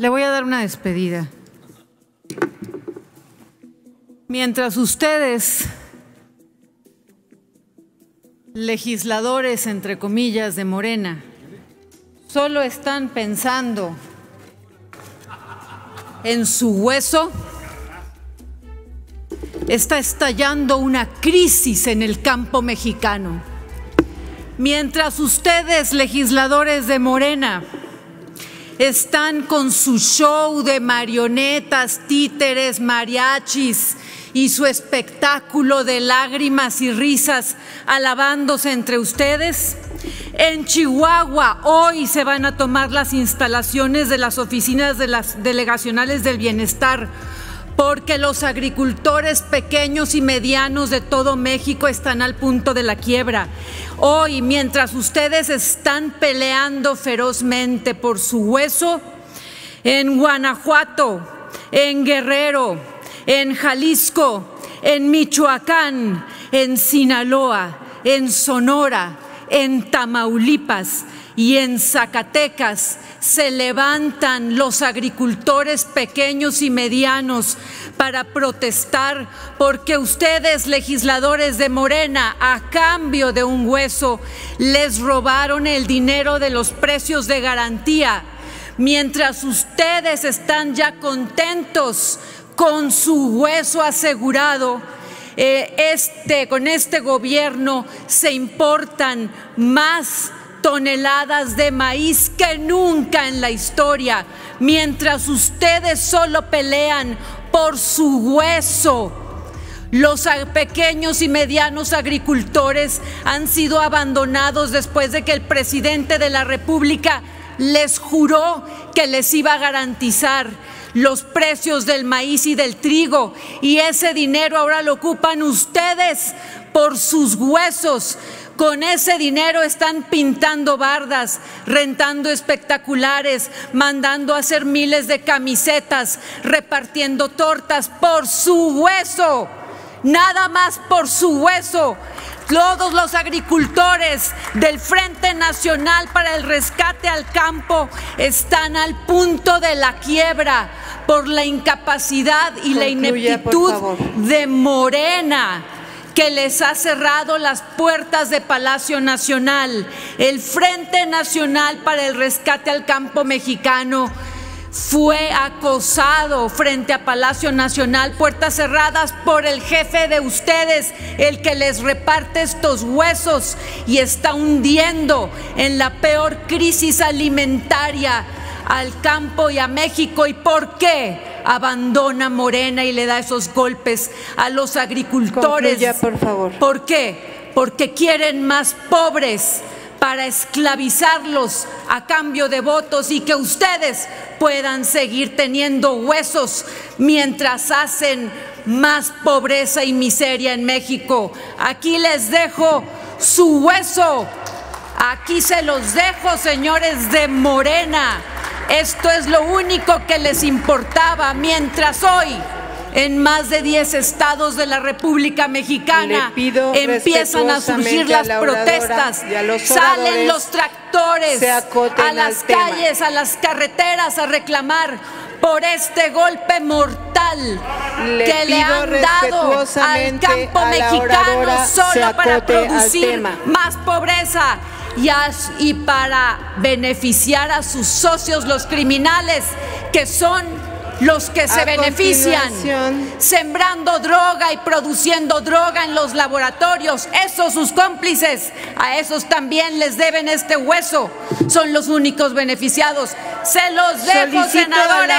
le voy a dar una despedida. Mientras ustedes, legisladores, entre comillas, de Morena, solo están pensando en su hueso, está estallando una crisis en el campo mexicano. Mientras ustedes, legisladores de Morena, están con su show de marionetas, títeres, mariachis y su espectáculo de lágrimas y risas alabándose entre ustedes, en Chihuahua hoy se van a tomar las instalaciones de las oficinas de las delegacionales del bienestar porque los agricultores pequeños y medianos de todo México están al punto de la quiebra. Hoy, mientras ustedes están peleando ferozmente por su hueso, en Guanajuato, en Guerrero, en Jalisco, en Michoacán, en Sinaloa, en Sonora, en Tamaulipas y en Zacatecas se levantan los agricultores pequeños y medianos para protestar porque ustedes, legisladores de Morena, a cambio de un hueso, les robaron el dinero de los precios de garantía, mientras ustedes están ya contentos con su hueso asegurado eh, este, con este gobierno se importan más toneladas de maíz que nunca en la historia, mientras ustedes solo pelean por su hueso. Los pequeños y medianos agricultores han sido abandonados después de que el presidente de la República les juró que les iba a garantizar los precios del maíz y del trigo y ese dinero ahora lo ocupan ustedes por sus huesos. Con ese dinero están pintando bardas, rentando espectaculares, mandando a hacer miles de camisetas, repartiendo tortas por su hueso. Nada más por su hueso. Todos los agricultores del Frente Nacional para el Rescate al Campo están al punto de la quiebra por la incapacidad y la ineptitud de Morena que les ha cerrado las puertas de Palacio Nacional. El Frente Nacional para el Rescate al Campo Mexicano fue acosado frente a Palacio Nacional, puertas cerradas por el jefe de ustedes, el que les reparte estos huesos y está hundiendo en la peor crisis alimentaria al campo y a México. ¿Y por qué? abandona Morena y le da esos golpes a los agricultores. por favor. ¿Por qué? Porque quieren más pobres para esclavizarlos a cambio de votos y que ustedes puedan seguir teniendo huesos mientras hacen más pobreza y miseria en México. Aquí les dejo su hueso. Aquí se los dejo, señores de Morena. Esto es lo único que les importaba mientras hoy en más de 10 estados de la República Mexicana. Empiezan a surgir las protestas, salen los tractores a las calles, a las carreteras a reclamar por este golpe mortal que le han dado al campo mexicano solo para producir más pobreza y, para beneficiar a sus socios los criminales que son los que se benefician sembrando droga y produciendo droga en los laboratorios. Esos sus cómplices, a esos también les deben este hueso. Son los únicos beneficiados. Se los dejo, senadores.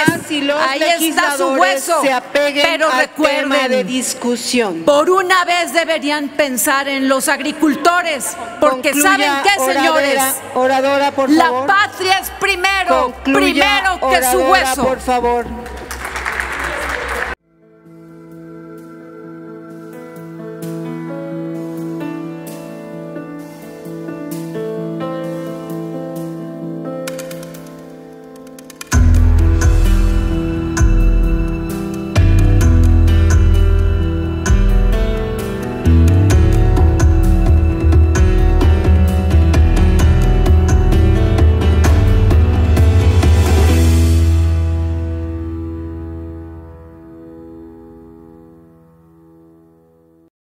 Ahí está su hueso. Se pero recuerden, de discusión. Por una vez deberían pensar en los agricultores, porque saben qué, señores, oradora, por la patria es primero, primero que su hueso. Por favor.